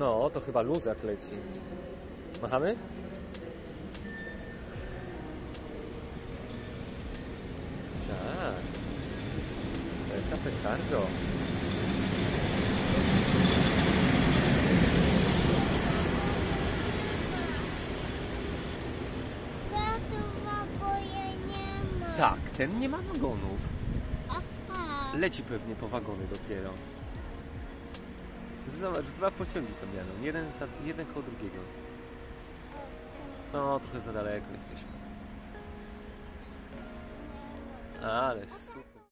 No, to chyba luzak leci. Machamy? Tak. Wagoje nie ma. Tak, ten nie ma wagonów. Aha. Leci pewnie po wagony dopiero. Zobacz, dwa pociągi tam jadą. Jeden, za, jeden koło drugiego. No, trochę za daleko jesteśmy. Ale super.